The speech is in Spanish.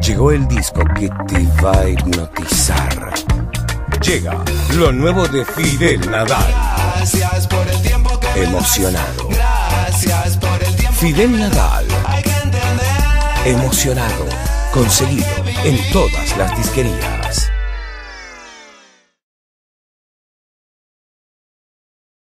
Llegó el disco que te va a hipnotizar. Llega lo nuevo de Fidel Nadal. Gracias por el tiempo que Emocionado. Gracias por el tiempo Fidel Nadal. Emocionado. Conseguido en todas las disquerías.